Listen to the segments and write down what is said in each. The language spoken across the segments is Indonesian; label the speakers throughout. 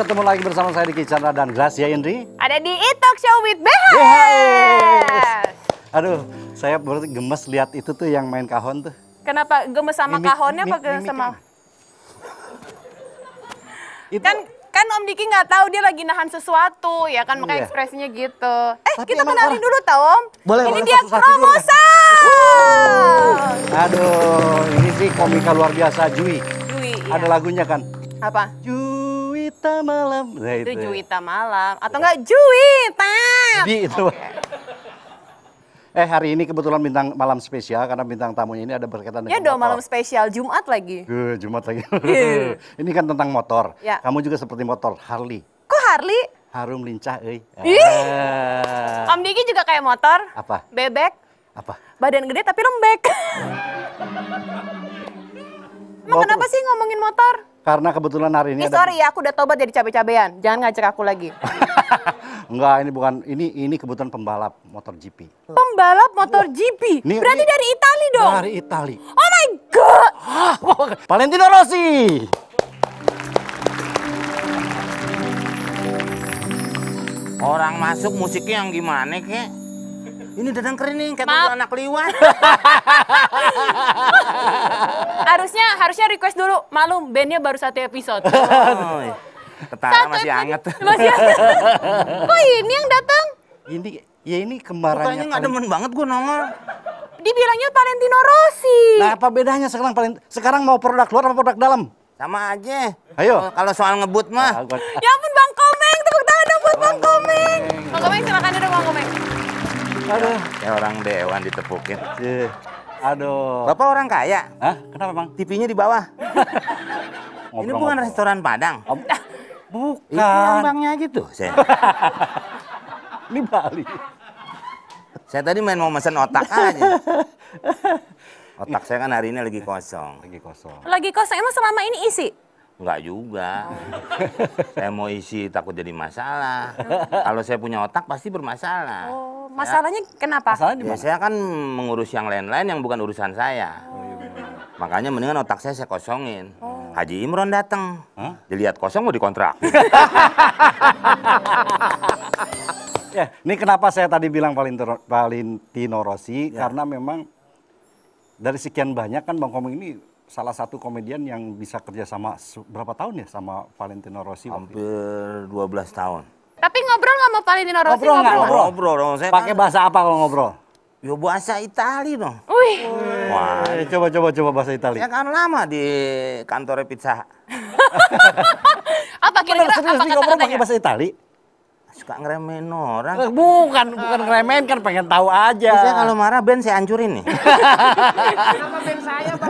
Speaker 1: ketemu lagi bersama saya Diki Chandra dan Gracia Indri.
Speaker 2: Ada di It Talk Show with BHS.
Speaker 1: Yes. Aduh, saya berarti gemes lihat itu tuh yang main kahon tuh.
Speaker 2: Kenapa gemes sama
Speaker 1: Mimik-
Speaker 2: kahonnya apa
Speaker 1: mimik-
Speaker 2: gemes sama?
Speaker 1: mimiknya. Itu
Speaker 2: Kan kan Om Diki nggak tahu dia lagi nahan sesuatu ya kan makanya
Speaker 1: Iya.
Speaker 2: ekspresinya gitu. Eh
Speaker 1: Tapi
Speaker 2: kita kenalin
Speaker 1: orang-
Speaker 2: dulu tau Om.
Speaker 1: Boleh,
Speaker 2: Ini
Speaker 1: boleh,
Speaker 2: dia
Speaker 1: satu-satu dulu,
Speaker 2: Kromo
Speaker 1: kan?
Speaker 2: Sound.
Speaker 1: aduh, ini sih komika luar biasa Jui.
Speaker 2: Jui. iya.
Speaker 1: Ada lagunya kan?
Speaker 2: Apa?
Speaker 1: Juwita malam. Nah,
Speaker 2: Itu Juwita Malam atau enggak Juwita?
Speaker 1: Di itu. Eh hari ini kebetulan bintang malam spesial karena bintang tamunya ini ada berkaitan
Speaker 2: Ya
Speaker 1: dengan
Speaker 2: dong malam spesial Jumat lagi.
Speaker 1: Ke Jumat lagi.
Speaker 2: Iya.
Speaker 1: ini kan tentang motor.
Speaker 2: Ya.
Speaker 1: Kamu juga seperti motor Harley.
Speaker 2: Kok Harley?
Speaker 1: Harum lincah, euy. Ah.
Speaker 2: Om Diki juga kayak motor.
Speaker 1: Apa?
Speaker 2: Bebek.
Speaker 1: Apa?
Speaker 2: Badan gede tapi lembek. Emang
Speaker 1: Motor.
Speaker 2: kenapa sih ngomongin motor?
Speaker 1: Karena kebetulan hari ini ada
Speaker 2: sorry ya, aku udah tobat jadi cabe-cabean. Jangan ngajak aku lagi.
Speaker 1: Enggak, ini bukan ini ini kebetulan pembalap motor GP.
Speaker 2: Pembalap motor GP.
Speaker 1: Ini-
Speaker 2: Berarti
Speaker 1: ini-
Speaker 2: dari Itali dong.
Speaker 1: Dari Itali.
Speaker 2: Oh my god.
Speaker 1: Valentino Rossi.
Speaker 3: Orang masuk musiknya yang gimana kek? Ini dadang kering kayak
Speaker 2: Maaf.
Speaker 3: anak liwat.
Speaker 2: harusnya harusnya request dulu. Malum bandnya baru satu episode.
Speaker 3: Oh, iya. Ketara masih
Speaker 2: episode.
Speaker 3: anget.
Speaker 2: Masih anget. Kok ini yang datang?
Speaker 1: Ini ya ini
Speaker 3: Kayaknya
Speaker 1: kembarannya.
Speaker 3: nggak demen banget gue nongol.
Speaker 2: Dibilangnya Valentino Rossi.
Speaker 1: Nah, apa bedanya sekarang paling sekarang mau produk luar apa produk dalam?
Speaker 3: Sama aja.
Speaker 1: Ayo.
Speaker 3: Kalau- Kalau soal ngebut
Speaker 1: Ah,
Speaker 3: mah.
Speaker 1: gua-
Speaker 2: Ya ampun Bang Komeng, tepuk tangan dong buat Bang Komeng. Bang Komeng silakan duduk Bang Komeng.
Speaker 1: Aduh.
Speaker 3: Kayak orang dewan ditepukin.
Speaker 1: Cie. Aduh.
Speaker 3: Bapak orang kaya.
Speaker 1: Hah? Kenapa, Bang?
Speaker 3: TV-nya di bawah. Ini
Speaker 1: Ngobrol-ngobrol.
Speaker 3: bukan restoran Padang.
Speaker 1: Om-
Speaker 3: Itu yang
Speaker 1: Bukan.
Speaker 3: bangnya gitu. Saya,
Speaker 1: Ini Bali.
Speaker 3: saya tadi main mau mesen otak aja. Otak saya kan hari ini lagi kosong.
Speaker 1: Lagi kosong.
Speaker 2: Lagi kosong, emang selama ini isi?
Speaker 3: Enggak juga. saya mau isi takut jadi masalah. Kalau saya punya otak pasti bermasalah.
Speaker 2: Oh, masalahnya kenapa?
Speaker 1: Masalahnya
Speaker 3: Ya, saya kan mengurus yang lain-lain yang bukan urusan saya. Makanya mendingan otak saya saya kosongin. Haji Imron datang.
Speaker 1: Hah?
Speaker 3: Dilihat kosong mau dikontrak.
Speaker 1: Ya, ini kenapa saya tadi bilang Valentino, Valentino Rossi karena memang dari sekian banyak kan Bang Komeng ini salah satu komedian yang bisa kerja sama berapa tahun ya sama Valentino Rossi?
Speaker 3: Hampir 12 tahun.
Speaker 2: Tapi ngobrol nggak sama Valentino Rossi?
Speaker 1: Ngobrol nggak? Ngobrol.
Speaker 3: Ngobrol dong. Saya
Speaker 1: Pakai
Speaker 3: kan,
Speaker 1: bahasa apa kalau ngobrol?
Speaker 3: yo bahasa Itali dong.
Speaker 2: Wih,
Speaker 3: Wah,
Speaker 1: Eh, coba coba coba bahasa Italia.
Speaker 3: saya kan lama di kantor pizza.
Speaker 2: apa kira-kira apa
Speaker 1: ngobrol pakai
Speaker 2: kata-katanya?
Speaker 1: bahasa Itali?
Speaker 3: Suka ngeremehin orang.
Speaker 1: Eh, Bukan, bukan ngeremehin kan pengen tahu aja.
Speaker 3: Saya kalau marah band saya hancurin nih.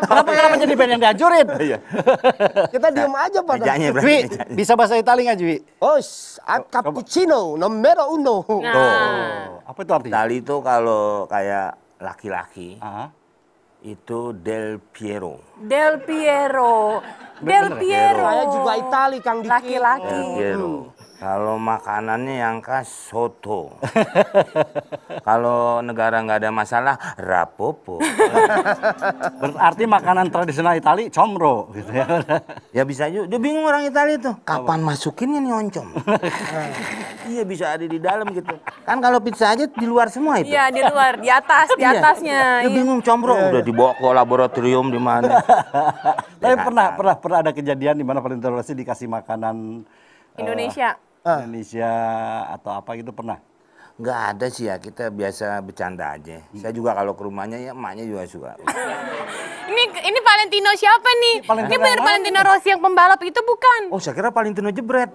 Speaker 1: Kenapa kenapa jadi band yang dihancurin?
Speaker 3: Iya.
Speaker 4: Kita diem aja pada.
Speaker 3: Mejanya
Speaker 1: Jui,
Speaker 3: berarti.
Speaker 1: bisa bahasa Itali nggak Jui?
Speaker 4: Oh, cappuccino numero uno.
Speaker 2: Nah,
Speaker 1: Oh, apa itu artinya?
Speaker 3: Itali itu kalau kayak laki-laki itu Del Piero.
Speaker 2: Del Piero. Del Piero.
Speaker 4: Saya juga Itali Kang Diki.
Speaker 2: Laki-laki.
Speaker 3: Del Piero. Kalau makanannya yang khas soto. Kalau negara nggak ada masalah, rapopo.
Speaker 1: berarti makanan tradisional Itali comro gitu ya.
Speaker 3: Ya bisa juga. Dia bingung orang Italia tuh. Kapan masukinnya nih oncom? iya bisa ada di dalam gitu. Kan kalau pizza aja di luar semua itu.
Speaker 2: Iya, di luar, di atas, di
Speaker 3: Iya.
Speaker 2: atasnya.
Speaker 3: Dia
Speaker 2: Iya.
Speaker 3: bingung combro. Udah dibawa ke laboratorium di mana.
Speaker 1: Tapi pernah pernah pernah ada kejadian di mana Valentino Rossi dikasih makanan eh,
Speaker 2: Indonesia.
Speaker 1: Indonesia atau apa gitu pernah?
Speaker 3: Nggak ada sih ya, kita biasa bercanda aja. Saya juga kalau ke rumahnya ya emaknya juga suka.
Speaker 2: Ini ini Valentino siapa nih?
Speaker 1: Valentino
Speaker 2: ini bener
Speaker 1: mana?
Speaker 2: Valentino Rossi yang pembalap itu bukan?
Speaker 3: Oh saya kira Valentino jebret.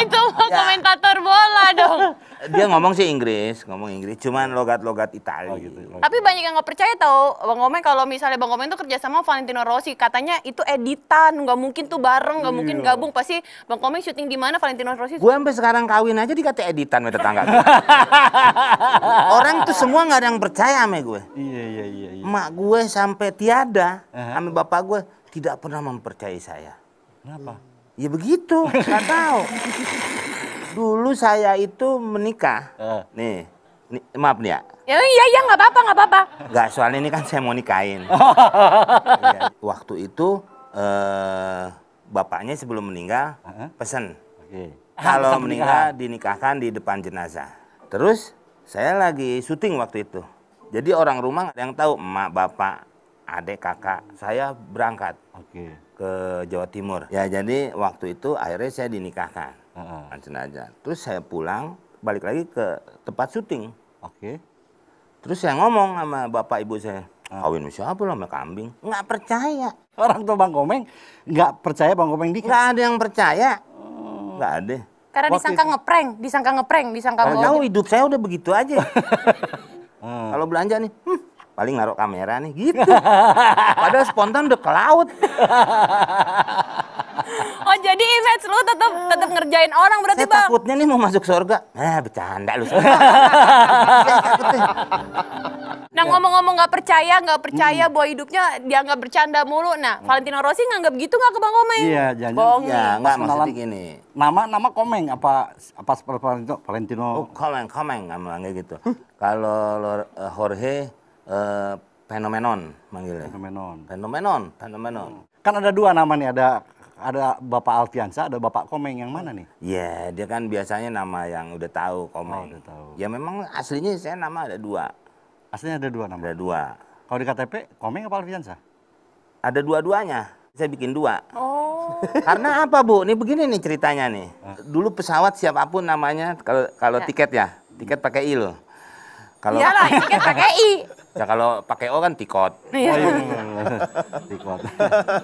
Speaker 2: Itu mah komentator bola dong.
Speaker 3: Dia ngomong sih Inggris, ngomong Inggris, cuman logat-logat Itali.
Speaker 1: Oh gitu.
Speaker 2: Tapi banyak yang nggak percaya tau Bang Komeng kalau misalnya Bang Komeng tuh kerja sama Valentino Rossi katanya itu editan nggak mungkin tuh bareng nggak mungkin
Speaker 1: Iya.
Speaker 2: gabung pasti Bang Komeng syuting di mana Valentino Rossi
Speaker 3: Gue sampai sekarang kawin aja dikata editan sama tetangga gue. Orang tuh semua nggak ada yang percaya sama gue.
Speaker 1: Iya iya iya. iya.
Speaker 3: Emak gue sampai tiada,
Speaker 1: Aha.
Speaker 3: sama bapak gue tidak pernah mempercayai saya.
Speaker 1: Kenapa?
Speaker 3: Ya begitu, nggak tahu. Dulu saya itu menikah.
Speaker 1: Eh.
Speaker 3: Nih, nih, maaf nih ya.
Speaker 2: ya iya iya nggak apa-apa nggak apa-apa
Speaker 3: Nggak, soalnya ini kan saya mau nikahin. Iya, Waktu itu eh bapaknya sebelum meninggal
Speaker 1: Heeh.
Speaker 3: pesen
Speaker 1: Oke.
Speaker 3: kalau
Speaker 1: Pesan
Speaker 3: meninggal dinikahkan di depan jenazah. Terus saya lagi syuting waktu itu. Jadi orang rumah ada yang tahu emak, bapak, adik, kakak. Saya berangkat
Speaker 1: Oke.
Speaker 3: ke Jawa Timur. Ya jadi waktu itu akhirnya saya dinikahkan.
Speaker 1: Heeh.
Speaker 3: Depan jenazah. Terus saya pulang balik lagi ke tempat syuting.
Speaker 1: Oke.
Speaker 3: Terus saya ngomong sama bapak ibu saya, kawin sama siapa lah sama kambing? Nggak percaya.
Speaker 1: Orang tua Bang Komeng nggak percaya Bang Komeng nikah.
Speaker 3: Nggak ada yang percaya. Nggak ada.
Speaker 2: Karena
Speaker 1: Waktu
Speaker 2: disangka ngeprank, disangka ngeprank, disangka
Speaker 3: Kalau
Speaker 2: bohong.
Speaker 3: tahu hidup saya udah begitu aja.
Speaker 1: Hmm.
Speaker 3: Kalau belanja nih, hmm, paling naruh kamera nih gitu. Padahal spontan udah ke laut.
Speaker 2: Oh jadi image lu tetap tetap ngerjain orang berarti
Speaker 3: Saya
Speaker 2: bang?
Speaker 3: takutnya nih mau masuk surga. Eh bercanda lu.
Speaker 2: Nah ngomong-ngomong nggak percaya, nggak percaya
Speaker 3: Hmm.
Speaker 2: bahwa hidupnya dianggap bercanda mulu. Nah Valentino Rossi nganggap gitu nggak ke Bang Komeng?
Speaker 1: Iya, jangan.
Speaker 2: Bohong
Speaker 3: Ya nggak maksudnya gini.
Speaker 1: Nama nama Komeng apa apa seperti Valentino? Valentino.
Speaker 3: Oh komeng komeng nggak gitu. Kalau eh, Jorge eh, Fenomenon manggilnya.
Speaker 1: Fenomenon.
Speaker 3: Fenomenon, fenomenon.
Speaker 1: Kan ada dua nama nih, ada ada Bapak Alfiansa, ada Bapak Komeng yang mana nih?
Speaker 3: Iya, dia kan biasanya nama yang udah tahu komeng.
Speaker 1: Oh, udah tahu.
Speaker 3: Ya memang aslinya saya nama ada dua,
Speaker 1: Aslinya ada dua nama.
Speaker 3: ada dua.
Speaker 1: Kalau di KTP Komeng apa Alfiansa?
Speaker 3: Ada dua-duanya. Saya bikin dua.
Speaker 2: Oh.
Speaker 3: Karena apa bu? Ini begini nih ceritanya nih. Dulu pesawat siapa pun namanya, kalau kalau
Speaker 2: Ya.
Speaker 3: tiket ya, tiket pakai i loh. Kalau
Speaker 2: Iyalah, kan pakai i.
Speaker 3: ya kalau pakai o kan tikot.
Speaker 2: Iya.
Speaker 1: Tikot.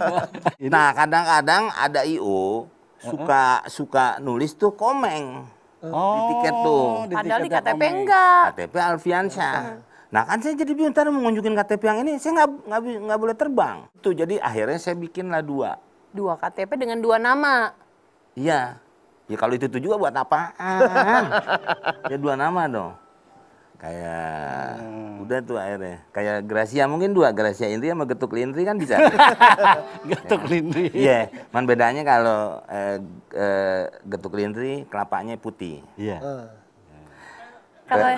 Speaker 3: Nah kadang-kadang ada io suka suka nulis tuh komeng di tiket tuh.
Speaker 1: Oh, di
Speaker 2: Padahal di
Speaker 1: tiketnya
Speaker 2: KTP
Speaker 1: Komeng.
Speaker 2: enggak.
Speaker 3: KTP Alfiansa. Nah kan saya jadi bingung ntar mau ngunjukin KTP yang ini saya nggak nggak nggak boleh terbang. Tuh jadi akhirnya saya bikinlah dua.
Speaker 2: Dua KTP dengan dua nama.
Speaker 3: Iya. Ya kalau itu tuh juga buat apaan? ya dua nama dong. Kayak udah tuh akhirnya. Kayak Gracia mungkin dua, Gracia Indri sama Getuk Lindri kan bisa.
Speaker 1: Gatuk Lindri.
Speaker 3: Iya, man bedanya kalau eh, eh, Getuk Lindri kelapanya putih.
Speaker 1: Iya.
Speaker 2: Kalau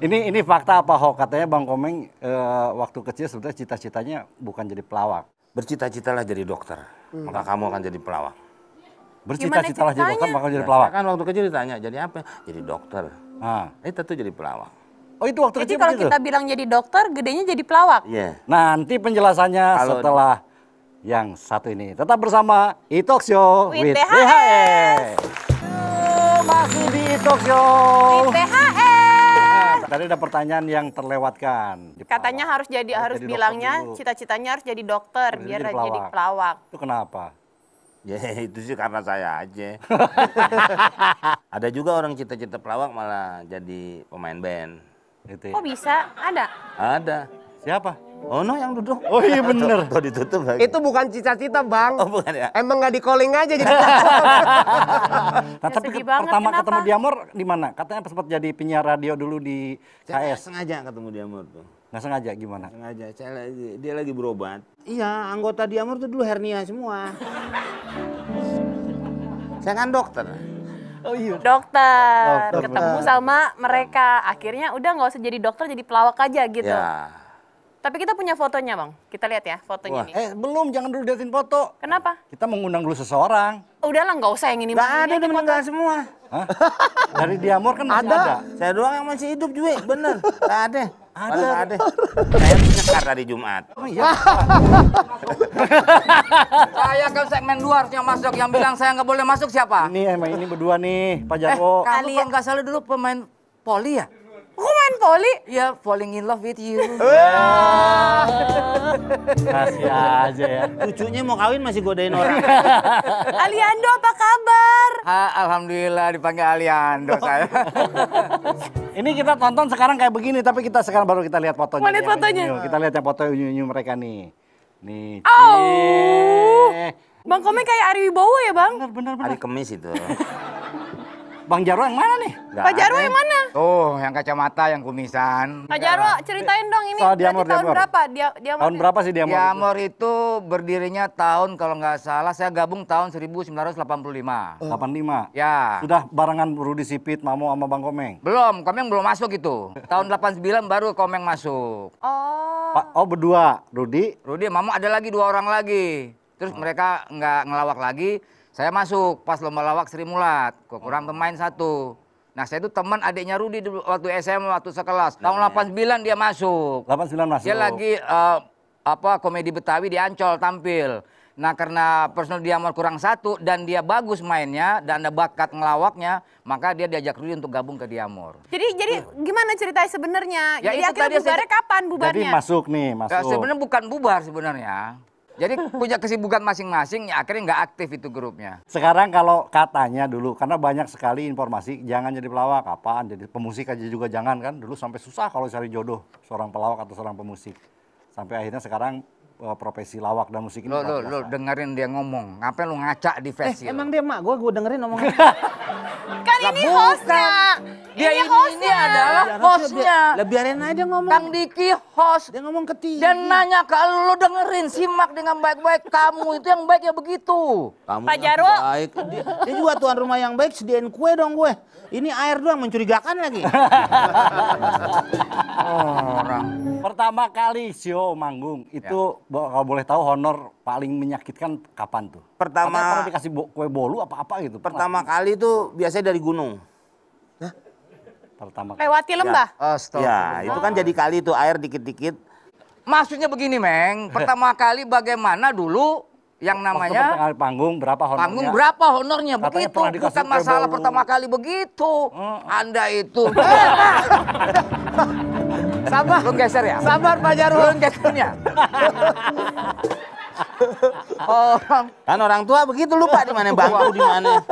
Speaker 1: Ini ini fakta apa hoax katanya Bang Komeng eh, waktu kecil sebetulnya cita-citanya bukan jadi pelawak.
Speaker 3: Bercita-citalah jadi dokter, maka kamu akan jadi pelawak.
Speaker 1: Bercita-citalah jadi dokter bakal jadi pelawak.
Speaker 3: kan waktu kecil ditanya, jadi apa? Jadi dokter.
Speaker 1: Nah.
Speaker 3: Eh, tentu jadi pelawak.
Speaker 1: Oh itu waktu
Speaker 2: jadi
Speaker 1: kecil
Speaker 2: kalau
Speaker 1: begitu?
Speaker 2: kita bilang jadi dokter, gedenya jadi pelawak.
Speaker 3: Iya.
Speaker 1: Nanti penjelasannya
Speaker 3: Kalau-
Speaker 1: setelah yang satu ini. Tetap bersama E-Talk Show
Speaker 2: With
Speaker 1: with. Oh, masih di E-Talk Show.
Speaker 2: THR.
Speaker 1: Tadi ada pertanyaan yang terlewatkan.
Speaker 2: Katanya harus jadi
Speaker 1: Harus
Speaker 2: harus
Speaker 1: jadi
Speaker 2: bilangnya cita-citanya harus jadi dokter
Speaker 1: Harus
Speaker 2: biar
Speaker 1: jadi
Speaker 2: jadi
Speaker 1: pelawak.
Speaker 2: pelawak.
Speaker 1: Itu kenapa?
Speaker 3: Ya itu sih karena saya aja. Ada juga orang cita-cita pelawak malah jadi pemain band.
Speaker 1: Itu ya.
Speaker 2: Kok bisa? Ada.
Speaker 3: Ada.
Speaker 1: Siapa?
Speaker 3: Oh no yang duduk.
Speaker 1: Oh iya bener.
Speaker 3: Tuh ditutup lagi.
Speaker 4: Itu bukan cita-cita, Bang.
Speaker 3: Oh bukan ya?
Speaker 4: Emang nggak di calling aja jadi
Speaker 1: Nah,
Speaker 2: Ya,
Speaker 1: tapi ke-
Speaker 2: banget,
Speaker 1: pertama
Speaker 2: kenapa?
Speaker 1: ketemu Diamor di mana? Katanya sempat jadi penyiar radio dulu di
Speaker 3: Saya
Speaker 1: KS.
Speaker 3: sengaja ketemu Diamor tuh.
Speaker 1: Nggak sengaja gimana?
Speaker 3: Sengaja. Saya lagi dia lagi berobat. Iya, anggota Diamor tuh dulu hernia semua. Saya kan dokter.
Speaker 1: Oh iya.
Speaker 2: Dokter.
Speaker 1: Dokter,
Speaker 2: Ketemu sama mereka. Akhirnya udah nggak usah jadi dokter, jadi pelawak aja gitu.
Speaker 3: Ya.
Speaker 2: Tapi kita punya fotonya, Bang. Kita lihat ya fotonya
Speaker 3: Wah.
Speaker 2: nih.
Speaker 1: Eh belum, jangan dulu liatin foto.
Speaker 2: Kenapa?
Speaker 1: Kita mengundang dulu seseorang.
Speaker 2: Udahlah nggak usah yang ini.
Speaker 3: Gak
Speaker 2: Bang.
Speaker 3: ada
Speaker 2: Ini
Speaker 3: udah meninggal semua.
Speaker 1: Hah? Dari Diamor kan masih ada.
Speaker 3: Saya doang yang masih hidup Jui, bener. Gak ada.
Speaker 1: Ada.
Speaker 3: Nggak ada. Saya nyekar tadi Jumat.
Speaker 1: Oh iya.
Speaker 5: Saya ke segmen luar yang masuk, yang bilang saya nggak boleh masuk siapa?
Speaker 1: Ini emang ini berdua nih, Pak
Speaker 5: Eh,
Speaker 1: Jarwo.
Speaker 5: kamu
Speaker 2: Alia.
Speaker 5: kalau nggak salah dulu pemain poli ya?
Speaker 2: Kok main poli?
Speaker 5: Iya, falling in love with you.
Speaker 1: Kasih aja ya.
Speaker 3: Cucunya mau kawin masih godain orang.
Speaker 2: Aliando apa kabar?
Speaker 5: Ha, Alhamdulillah dipanggil Aliando saya.
Speaker 1: Ini kita tonton sekarang kayak begini, tapi kita sekarang baru kita lihat fotonya.
Speaker 2: Mau lihat fotonya?
Speaker 1: unyu-unyu. Kita lihat yang foto unyu-unyu mereka nih. Nih. Cie.
Speaker 2: Bang Komeng kayak Ari Wibowo ya, Bang?
Speaker 1: Bener, bener, bener.
Speaker 3: Hari Kemis itu.
Speaker 1: Bang Jarwo yang mana nih?
Speaker 3: Nggak
Speaker 2: Pak Jarwo
Speaker 3: ada.
Speaker 2: yang mana?
Speaker 5: Tuh, yang kacamata, yang kumisan.
Speaker 2: Pak Jarwo, ceritain dong ini
Speaker 1: Soal Diamor,
Speaker 2: tahun
Speaker 1: Diamor.
Speaker 2: berapa? Dia, dia
Speaker 1: Tahun berapa sih dia
Speaker 5: Ya, Amor itu berdirinya tahun kalau nggak salah saya gabung tahun 1985.
Speaker 1: 85.
Speaker 5: Ya.
Speaker 1: Sudah barengan Rudi Sipit, Mamo sama Bang Komeng.
Speaker 5: Belum, Komeng belum masuk itu. Tahun 89 baru Komeng masuk.
Speaker 2: Oh.
Speaker 1: Pak, oh berdua, Rudi.
Speaker 5: Rudi, Mamo ada lagi dua orang lagi. Terus mereka nggak ngelawak lagi, saya masuk pas lomba lawak Sri Mulat, kurang pemain satu. Nah saya itu teman adiknya Rudi dulu waktu SMA waktu sekelas. Tahun 89 dia masuk.
Speaker 1: 89 masuk.
Speaker 5: Dia lagi eh, apa komedi Betawi di Ancol tampil. Nah karena personal dia kurang satu dan dia bagus mainnya dan ada bakat ngelawaknya, maka dia diajak Rudi untuk gabung ke Diamor.
Speaker 2: Jadi jadi gimana ceritanya sebenarnya?
Speaker 5: Ya,
Speaker 2: jadi
Speaker 5: itu
Speaker 2: akhirnya
Speaker 5: tadi saya-
Speaker 2: bubarnya kapan
Speaker 1: Jadi
Speaker 2: bubarnya?
Speaker 1: masuk nih,
Speaker 5: Ya,
Speaker 1: masuk.
Speaker 5: sebenarnya bukan bubar sebenarnya. Jadi punya kesibukan masing-masing, ya akhirnya nggak aktif itu grupnya.
Speaker 1: Sekarang kalau katanya dulu, karena banyak sekali informasi, jangan jadi pelawak, apaan, jadi pemusik aja juga jangan kan. Dulu sampai susah kalau cari jodoh seorang pelawak atau seorang pemusik. Sampai akhirnya sekarang eh, profesi lawak dan musik ini
Speaker 5: Lo, lo, lo dengerin dia ngomong, ngapain lu ngaca di
Speaker 4: Eh,
Speaker 5: facial?
Speaker 4: emang dia mak gue, gue dengerin omongan.
Speaker 2: Kan ini hostnya.
Speaker 5: Dia ini, ini
Speaker 2: hostnya.
Speaker 5: adalah hostnya.
Speaker 4: Lah biarin aja ngomong.
Speaker 5: Kang Diki host.
Speaker 4: Dia ngomong ke TV.
Speaker 5: Dan nanya ke lu, dengerin, simak dengan baik-baik. Kamu itu yang baik ya begitu.
Speaker 4: Kamu
Speaker 2: Pak Jarwo.
Speaker 4: Baik. Dia, dia juga tuan rumah yang baik, sediain kue dong gue. Ini air doang mencurigakan lagi.
Speaker 5: Orang.
Speaker 1: Pertama kali show manggung, itu bo- kalau boleh tahu honor paling menyakitkan kapan tuh?
Speaker 3: Pertama-
Speaker 1: Apa pernah dikasih bo- kue bolu apa-apa gitu? Pernah?
Speaker 3: Pertama kali tuh biasanya dari gunung.
Speaker 1: Pertama kali.
Speaker 2: Lewati lembah.
Speaker 5: Astaga.
Speaker 3: Ya, itu kan jadi kali tuh air dikit-dikit.
Speaker 5: Maksudnya begini, Meng. Pertama kali bagaimana dulu yang
Speaker 1: Waktu
Speaker 5: namanya
Speaker 1: kali panggung berapa honornya?
Speaker 5: panggung berapa honornya
Speaker 1: Katanya
Speaker 5: begitu.
Speaker 1: pernah
Speaker 5: Bukan masalah
Speaker 1: bolu.
Speaker 5: pertama kali begitu. Anda itu.
Speaker 4: Sabar.
Speaker 5: Lu geser ya?
Speaker 4: Sabar Pak Jarwo.
Speaker 5: Lu gesernya. Orang
Speaker 3: Kan orang tua begitu lupa di mana bangku di mana.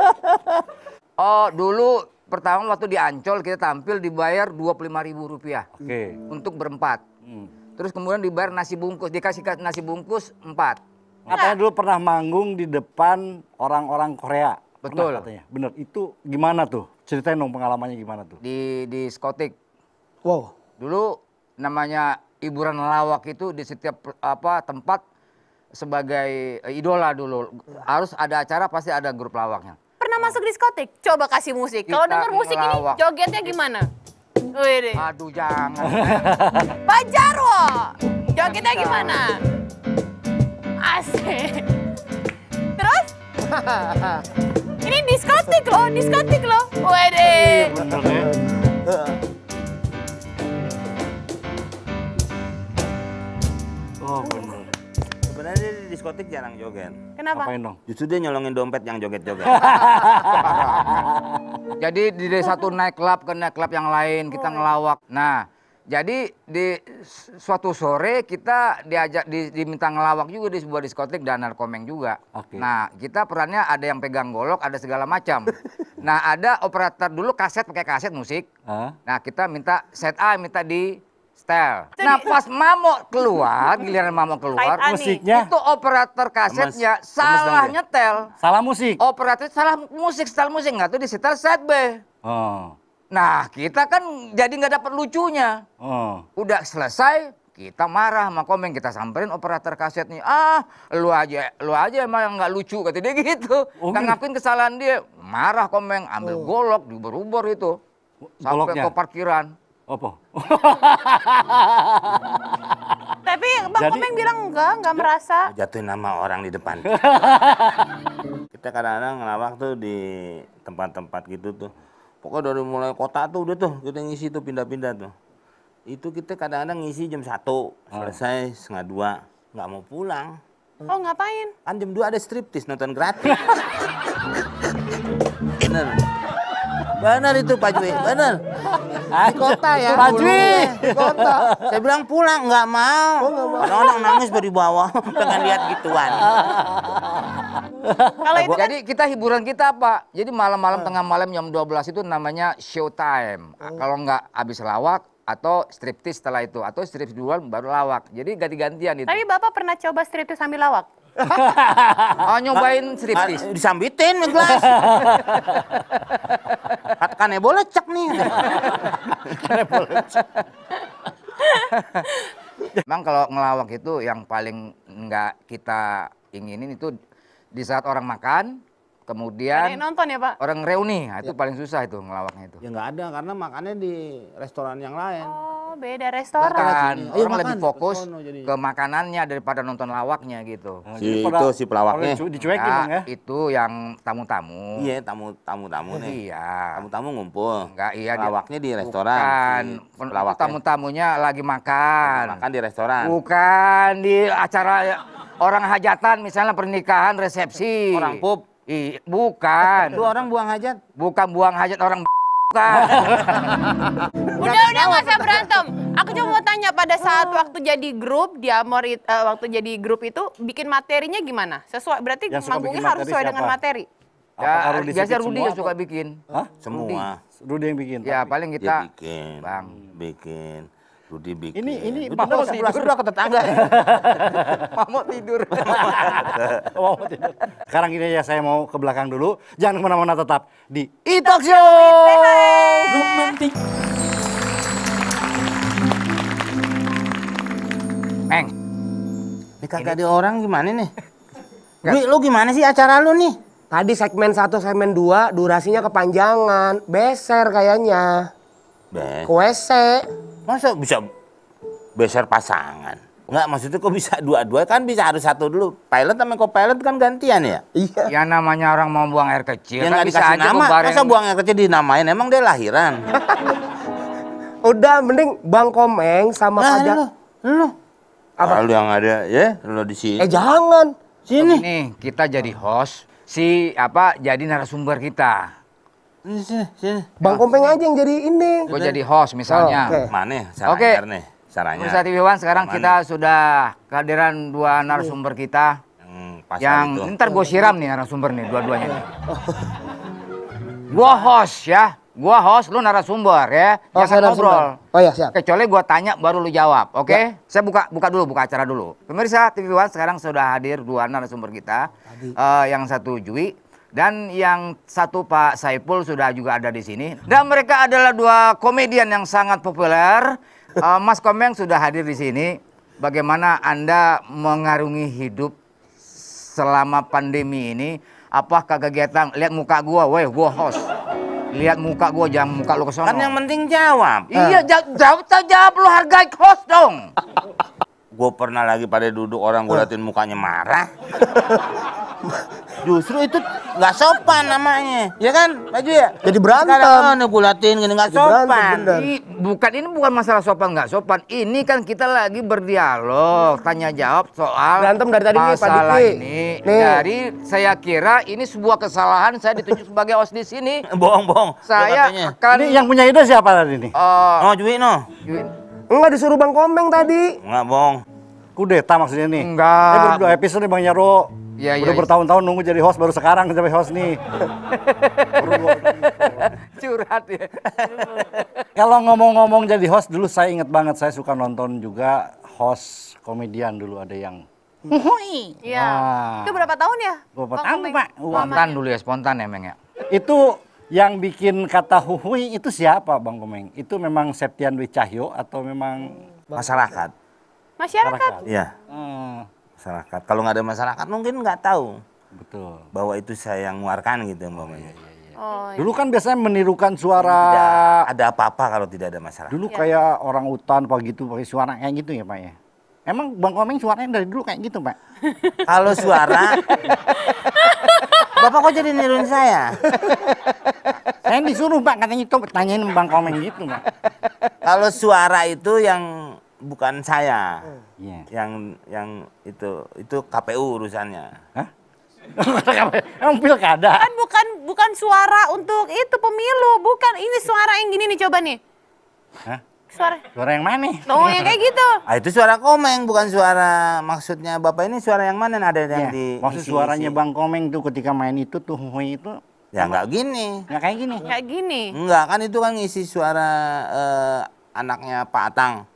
Speaker 5: Oh, dulu pertama waktu di Ancol kita tampil dibayar Rp25.000 rupiah
Speaker 1: Oke.
Speaker 5: untuk berempat.
Speaker 1: Hmm.
Speaker 5: Terus kemudian dibayar nasi bungkus, dikasih ka- nasi bungkus empat.
Speaker 1: Katanya dulu pernah manggung di depan orang-orang Korea. Pernah
Speaker 5: Betul.
Speaker 1: katanya. Bener. Itu gimana tuh? Ceritain dong pengalamannya gimana tuh?
Speaker 5: di di skotik.
Speaker 4: Wow.
Speaker 5: Dulu namanya hiburan lawak itu di setiap apa tempat sebagai eh, idola dulu. Harus ada acara pasti ada grup lawaknya.
Speaker 2: Pernah masuk diskotik? Coba kasih musik. Kalau denger musik ini
Speaker 5: ngelawak.
Speaker 2: jogetnya gimana? Wih.
Speaker 5: Aduh jangan.
Speaker 2: Pak Jarwo, jogetnya gimana? Asik. Terus? ini diskotik loh, diskotik loh. Wede.
Speaker 1: Bener deh. Oh bener.
Speaker 3: Sebenarnya dia di diskotik jarang joget.
Speaker 2: Kenapa?
Speaker 1: Apain dong?
Speaker 3: Justru dia nyolongin dompet yang joget-joget.
Speaker 5: Jadi di dari satu night club ke night club yang lain kita ngelawak. Nah, jadi di suatu sore kita diajak di- diminta ngelawak juga di sebuah diskotik dan narkomeng juga.
Speaker 1: Oke.
Speaker 5: Nah, kita perannya ada yang pegang golok, ada segala macam. nah, ada operator dulu kaset pakai kaset musik.
Speaker 1: Hah?
Speaker 5: Nah, kita minta set A minta di setel.
Speaker 2: Itu
Speaker 5: Nah, pas Mamo keluar, giliran Mamo keluar.
Speaker 1: Musiknya
Speaker 5: itu operator kasetnya
Speaker 3: Lemes- lemes
Speaker 5: salah
Speaker 3: dia.
Speaker 5: nyetel.
Speaker 1: salah musik.
Speaker 5: Operator salah musik, setel musik nggak tuh di setel set B.
Speaker 1: Oh.
Speaker 5: Nah, kita kan jadi nggak dapat lucunya.
Speaker 1: Oh.
Speaker 5: Udah selesai, kita marah sama komeng, kita samperin operator kasetnya. Ah, lu aja, lu aja emang yang nggak lucu, kata dia gitu.
Speaker 1: Oh,
Speaker 5: Nggak
Speaker 1: gitu?
Speaker 5: ngakuin kesalahan dia. Marah komeng, ambil golok, diubur-ubur itu. Sampai
Speaker 1: Goloknya?
Speaker 5: ke parkiran.
Speaker 1: Apa?
Speaker 2: Tapi Bang
Speaker 1: Jadi-
Speaker 2: Komeng bilang enggak, enggak merasa.
Speaker 3: Jatuhin nama orang di depan. Kita kadang-kadang ngelawak tuh di tempat-tempat gitu tuh. Pokoknya dari mulai kota tuh udah tuh kita ngisi tuh pindah-pindah tuh. Itu kita kadang-kadang ngisi jam satu selesai setengah dua nggak mau pulang.
Speaker 2: Oh ngapain?
Speaker 3: Kan jam 2 ada striptis nonton gratis. Bener. Bener itu Pak Jui, bener.
Speaker 4: Di kota ya.
Speaker 1: Pak Jui.
Speaker 4: Di kota.
Speaker 3: Saya bilang pulang nggak mau. Orang nangis dari bawah pengen lihat gituan.
Speaker 2: Kalau itu kan
Speaker 5: Jadi kita hiburan kita apa? Jadi malam-malam tengah malam jam 12 itu namanya showtime. Kalau nggak habis lawak atau striptis setelah itu atau striptis duluan baru lawak. Jadi ganti-gantian itu.
Speaker 2: Tapi Bapak pernah coba striptis sambil lawak?
Speaker 5: Oh nyobain striptis.
Speaker 3: Ah, Disambitin gelas. Katakan boleh cek nih.
Speaker 5: Memang kalau ngelawak itu yang paling nggak kita inginin itu di saat orang makan, kemudian
Speaker 2: yang nonton ya Pak?
Speaker 5: orang reuni, nah, itu paling susah itu ngelawaknya itu.
Speaker 4: Ya nggak ada karena makannya di restoran yang lain.
Speaker 2: Oh beda restoran.
Speaker 5: Bukan,
Speaker 4: Ayo
Speaker 5: orang
Speaker 4: makan,
Speaker 5: lebih fokus
Speaker 4: sono
Speaker 5: ke makanannya daripada nonton lawaknya gitu.
Speaker 1: Nah,
Speaker 3: Si
Speaker 1: jadi
Speaker 3: itu, si pelawaknya.
Speaker 1: dicuekin
Speaker 5: Ya,
Speaker 1: dong ya.
Speaker 5: itu yang tamu-tamu.
Speaker 3: Iya, tamu tamu tamu nih.
Speaker 5: Iya.
Speaker 3: Tamu-tamu ngumpul.
Speaker 5: Enggak, iya dia-
Speaker 3: Pelawaknya di restoran.
Speaker 5: Bukan,
Speaker 3: Si
Speaker 5: tamu-tamunya lagi makan.
Speaker 3: makan di restoran.
Speaker 5: Bukan di acara orang hajatan misalnya pernikahan resepsi.
Speaker 3: Orang pup.
Speaker 5: Ih, bukan.
Speaker 3: Itu orang buang hajat.
Speaker 5: Bukan buang hajat orang bukan.
Speaker 2: Udah udah nggak usah berantem. Aku cuma mau tanya pada saat waktu jadi grup di Amor eh, waktu jadi grup itu bikin materinya gimana? Sesuai berarti
Speaker 1: Yang
Speaker 2: manggungnya harus sesuai dengan materi.
Speaker 5: Ya,
Speaker 1: Rudi
Speaker 5: biasa Rudi yang suka bikin.
Speaker 1: Hah?
Speaker 3: Semua.
Speaker 1: Rudi yang bikin.
Speaker 5: Ya
Speaker 1: tapi-
Speaker 5: paling kita
Speaker 3: bikin.
Speaker 5: Bang.
Speaker 3: Bikin. Rudi bikin.
Speaker 1: Ini ini
Speaker 3: udah
Speaker 1: Bos
Speaker 3: sebelah sebelah ke tetangga.
Speaker 5: mau tidur.
Speaker 1: Mau tidur. Sekarang gini ya saya mau ke belakang dulu. Jangan ke mana-mana tetap di Italk Show.
Speaker 5: Meng,
Speaker 3: Ini kagak ada orang gimana nih? Lu, lu gimana sih acara lu nih?
Speaker 6: Tadi segmen 1, segmen 2 durasinya kepanjangan. Beser kayaknya.
Speaker 3: Be,
Speaker 6: Ke WC.
Speaker 3: masa bisa beser pasangan? Enggak, maksudnya kok bisa dua-dua kan bisa harus satu dulu. Pilot sama co-pilot kan gantian ya?
Speaker 6: Iya.
Speaker 5: ya namanya orang mau buang air kecil
Speaker 3: Yang
Speaker 5: kan
Speaker 3: nggak
Speaker 5: bisa aja
Speaker 3: nama,
Speaker 5: kebareng-
Speaker 3: masa buang air kecil dinamain? Emang dia lahiran?
Speaker 6: Udah mending Bang Komeng sama
Speaker 3: Nah, lu, lu.
Speaker 6: Apa?
Speaker 3: Lu yang ada, ya, lu di sini.
Speaker 6: Eh jangan.
Speaker 3: sini.
Speaker 5: Nih, kita jadi host, si apa jadi narasumber kita.
Speaker 3: Sini, sini, sini.
Speaker 6: Bang Komeng aja yang jadi ini.
Speaker 5: Gue jadi host misalnya.
Speaker 6: Oh, oke.
Speaker 3: Mana
Speaker 5: Oke.
Speaker 3: saranya nih? Saranya.
Speaker 5: Pemirsa TV One sekarang
Speaker 3: Mana?
Speaker 5: kita sudah kehadiran dua narasumber kita
Speaker 3: yang pasar
Speaker 5: yang
Speaker 3: itu.
Speaker 5: ntar gue siram nih narasumber nih dua-duanya. nih. Gua host ya, gua host, lu narasumber ya,
Speaker 6: Oh,
Speaker 5: jangan
Speaker 6: saya
Speaker 5: ngobrol.
Speaker 6: narasumber. Oh ya siap.
Speaker 5: Kecuali gua tanya baru lu jawab, oke? Saya buka buka dulu, buka acara dulu. Pemirsa TV One sekarang sudah hadir dua narasumber kita, Eh, yang satu Jui dan yang satu Pak Saipul sudah juga ada di sini. Dan mereka adalah dua komedian yang sangat populer. Eh, Mas Komeng sudah hadir di sini. Bagaimana anda mengarungi hidup selama pandemi ini? Apakah kegiatan lihat muka gua, weh, gua host. Lihat muka gua, jangan muka lu ke sono.
Speaker 3: Kan yang penting jawab.
Speaker 5: Iya, jawab, jawab, jawab lu hargai host dong.
Speaker 3: Gue pernah lagi pada duduk orang gue liatin mukanya marah. Justru itu nggak sopan namanya, ya kan, Baju ya?
Speaker 6: Jadi berantem.
Speaker 3: Sekarang gue liatin gini nggak sopan.
Speaker 6: bener.
Speaker 5: Ini bukan ini bukan masalah sopan nggak sopan. Ini kan kita lagi berdialog, tanya jawab soal
Speaker 6: Berantem dari tadi nih, Pak
Speaker 5: masalah
Speaker 6: Diki.
Speaker 5: ini.
Speaker 6: Nih.
Speaker 5: Dari saya kira ini sebuah kesalahan saya ditunjuk sebagai host di sini.
Speaker 3: Bohong, bohong.
Speaker 5: Saya akan
Speaker 1: Ini yang punya ide siapa tadi nih?
Speaker 5: eh,
Speaker 3: Oh, Jui no.
Speaker 6: Enggak disuruh Bang Komeng tadi.
Speaker 3: Enggak bohong.
Speaker 1: Kudeta maksudnya nih.
Speaker 5: Enggak.
Speaker 1: Ini baru dua episode nih Bang Yaro.
Speaker 5: Iya,
Speaker 1: Udah
Speaker 5: iya.
Speaker 1: bertahun-tahun nunggu jadi host baru sekarang jadi host nih.
Speaker 5: curhat ya.
Speaker 1: Kalau ngomong-ngomong jadi host dulu saya inget banget saya suka nonton juga host komedian dulu ada yang
Speaker 2: Iya.
Speaker 1: Wah.
Speaker 2: Itu berapa tahun ya?
Speaker 1: Berapa
Speaker 2: Bang
Speaker 1: tahun? Pak?
Speaker 5: Spontan dulu ya, spontan ya, Meng ya.
Speaker 1: itu yang bikin kata huhui itu siapa Bang Komeng? Itu memang Septian Dwi Cahyo atau memang
Speaker 3: Masyarakat.
Speaker 2: Masyarakat.
Speaker 3: Iya,
Speaker 1: Hmm,
Speaker 3: masyarakat. Kalau nggak ada masyarakat mungkin nggak tahu
Speaker 1: betul.
Speaker 3: bahwa itu saya yang mengeluarkan gitu umpamanya.
Speaker 2: Oh,
Speaker 1: Dulu kan biasanya menirukan suara
Speaker 3: Tidak ada apa-apa kalau tidak ada masyarakat.
Speaker 1: dulu kayak orang hutan apa gitu pakai suara kayak gitu ya Pak ya. Emang Bang Komeng suaranya dari dulu kayak gitu Pak?
Speaker 3: Kalau suara, Bapak kok jadi niruin saya?
Speaker 1: Saya disuruh Pak katanya itu tanyain Bang Komeng gitu Pak.
Speaker 3: Kalau suara itu yang bukan saya,
Speaker 1: Iya.
Speaker 3: yang yang itu itu KPU urusannya.
Speaker 1: Hah? Emang pilkada?
Speaker 2: kan bukan bukan suara untuk itu pemilu, bukan. Ini suara yang gini nih coba nih.
Speaker 1: Hah?
Speaker 2: Suara.
Speaker 1: Suara yang mana?
Speaker 2: Tuh yang kayak gitu.
Speaker 3: Ah itu suara komeng bukan suara maksudnya bapak ini suara yang mana ada yang
Speaker 1: Iya.
Speaker 3: di
Speaker 1: Maksud
Speaker 3: isi-
Speaker 1: suaranya
Speaker 3: isi.
Speaker 1: Bang Komeng tuh ketika main itu tuh huhui itu
Speaker 3: Ya nggak gini.
Speaker 1: nggak kayak gini.
Speaker 2: Kayak gini.
Speaker 3: Enggak kan itu kan ngisi suara eh, anaknya Pak Atang.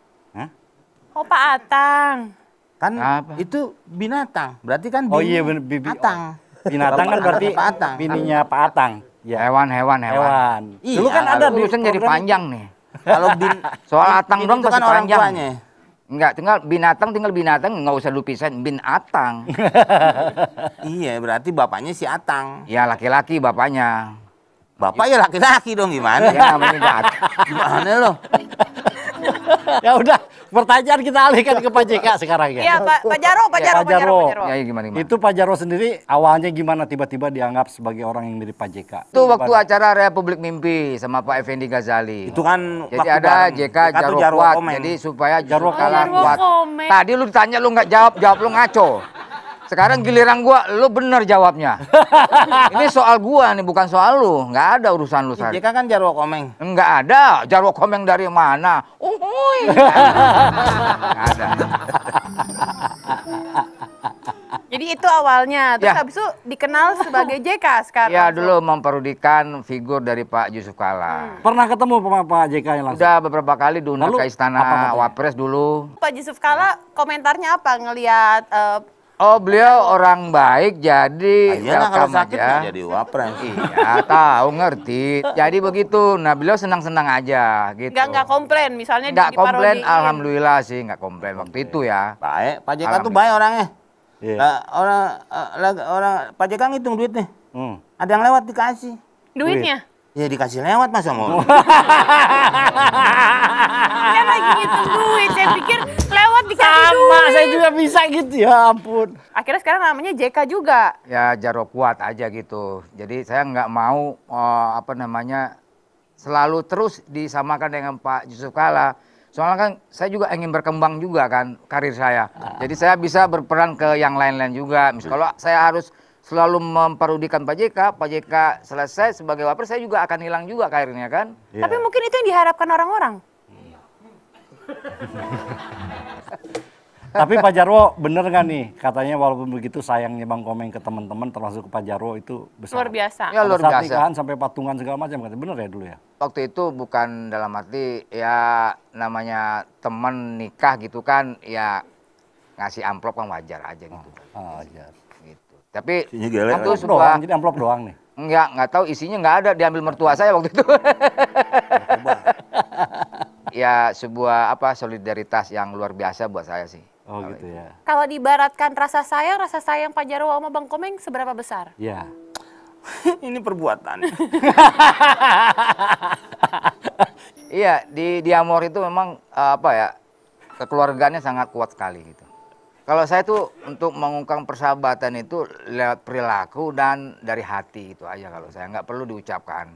Speaker 2: Oh Pak Atang.
Speaker 3: Kan
Speaker 5: Apa?
Speaker 3: itu binatang. Berarti kan
Speaker 1: Oh
Speaker 3: bini
Speaker 1: iya bener bibi.
Speaker 3: Atang.
Speaker 1: Binatang kan berarti
Speaker 3: Pak Atang.
Speaker 1: bininya Pak Atang. Ya.
Speaker 5: Hewan, hewan, hewan.
Speaker 1: Hewan.
Speaker 3: Iya,
Speaker 1: Dulu kan ada
Speaker 5: Urusan jadi panjang nih.
Speaker 3: Kalau bin
Speaker 5: Soal atang
Speaker 3: bin
Speaker 5: dong pasti
Speaker 3: kan orang
Speaker 5: panjang.
Speaker 3: tuanya.
Speaker 5: Enggak, tinggal binatang tinggal binatang nggak usah lu pisahin bin atang.
Speaker 3: Iya, berarti bapaknya si Atang.
Speaker 5: ya laki-laki bapaknya.
Speaker 3: Bapak ya laki-laki dong gimana?
Speaker 5: Ya namanya.
Speaker 3: Gimana lo?
Speaker 1: ya udah, pertanyaan kita alihkan ke Pak JK sekarang ya.
Speaker 2: Iya, Pak Pak Jaro, Pak Jaro,
Speaker 1: Pak
Speaker 2: Pak Jaro,
Speaker 1: Jaro.
Speaker 2: Pak Jaro.
Speaker 5: Ya, gimana, gimana?
Speaker 1: Itu Pak Jarwo sendiri awalnya gimana tiba-tiba dianggap sebagai orang yang mirip Pak JK?
Speaker 5: Itu waktu acara Republik Mimpi sama Pak Effendi Ghazali.
Speaker 3: Itu kan
Speaker 5: Jadi ada
Speaker 3: bareng.
Speaker 5: JK
Speaker 3: tuh
Speaker 5: Jarwo
Speaker 3: Jarwo
Speaker 5: kuat.
Speaker 3: Komeng.
Speaker 5: Jadi supaya
Speaker 1: Jarwo
Speaker 5: Jarwo kalah kuat. Tadi lu ditanya lu nggak jawab, jawab lu ngaco. Sekarang giliran gua, lu bener jawabnya. Ini soal gua nih, bukan soal lu. Nggak ada urusan lu, Sar.
Speaker 3: JK kan Jarwo Komeng.
Speaker 5: Enggak ada. Jarwo Komeng dari mana? Uhuy. Nggak ada.
Speaker 2: Jadi itu awalnya. Terus
Speaker 5: Ya.
Speaker 2: habis itu dikenal sebagai JK sekarang.
Speaker 5: Ya dulu memperodikan figur dari Pak Yusuf Kala.
Speaker 1: Pernah ketemu sama Pak JK yang langsung?
Speaker 5: Udah beberapa kali diundang ke
Speaker 1: apa
Speaker 5: istana
Speaker 1: katanya?
Speaker 5: Wapres dulu.
Speaker 2: Pak Yusuf Kala komentarnya apa ngelihat eh,
Speaker 5: Oh beliau orang baik jadi
Speaker 3: Nah, iyalah kalau sakit
Speaker 5: aja.
Speaker 3: jadi wapres.
Speaker 5: Iya tahu ngerti. Jadi begitu. Nah beliau senang-senang aja gitu.
Speaker 2: nggak nggak komplain misalnya
Speaker 5: Nggak
Speaker 2: di,
Speaker 5: komplain, alhamdulillah sih nggak komplain waktu itu ya.
Speaker 3: Baik, Pak JK tuh baik orangnya.
Speaker 1: Iya.
Speaker 3: Eh, orang eh, lag- orang Pak JK ngitung duit nih.
Speaker 1: Hmm.
Speaker 3: Ada yang lewat dikasih.
Speaker 2: Duitnya.
Speaker 3: Ya dikasih lewat masa mau.
Speaker 2: Kan lagi ngitung duit. Saya pikir lewat dikasih
Speaker 1: Sama,
Speaker 2: duit.
Speaker 1: saya juga bisa gitu ya ampun.
Speaker 2: Akhirnya sekarang namanya JK juga.
Speaker 5: Ya Jarwo kuat aja gitu. Jadi saya nggak mau eh, apa namanya selalu terus disamakan dengan Pak Yusuf Kala. Soalnya kan saya juga ingin berkembang juga kan karir saya. Jadi saya bisa berperan ke yang lain-lain juga. Mis kalau saya harus selalu memparodikan Pak JK, Pak JK selesai sebagai wapres, saya juga akan hilang juga karirnya kan.
Speaker 1: Iya.
Speaker 2: Tapi mungkin itu yang diharapkan orang-orang.
Speaker 1: Tapi Pak Jarwo bener nggak nih katanya walaupun begitu sayangnya Bang Komeng ke teman-teman termasuk ke Pak Jarwo itu besar.
Speaker 2: Luar biasa.
Speaker 5: Ya luar biasa.
Speaker 1: nikahan sampai patungan segala macam katanya bener ya dulu ya.
Speaker 5: Waktu itu bukan dalam arti ya namanya teman nikah gitu kan ya ngasih amplop kan wajar aja gitu.
Speaker 1: Ah, iya.
Speaker 5: Tapi
Speaker 3: Isinya gelek
Speaker 5: waktu
Speaker 3: lagi.
Speaker 1: Amplop
Speaker 5: sebuah
Speaker 1: doang, jadi amplop doang nih.
Speaker 5: enggak enggak tahu isinya enggak ada diambil mertua saya waktu itu. ya sebuah apa solidaritas yang luar biasa buat saya sih.
Speaker 1: Oh gitu ya.
Speaker 2: Kalau dibaratkan rasa sayang, rasa sayang Pak Jarwo sama Bang Komeng seberapa besar?
Speaker 1: Iya.
Speaker 3: Ini perbuatan.
Speaker 5: Iya di di Amor itu memang eh, apa ya kekeluargaannya sangat kuat sekali gitu. Kalau saya tuh untuk mengungkap persahabatan itu lewat perilaku dan dari hati itu aja kalau saya nggak perlu diucapkan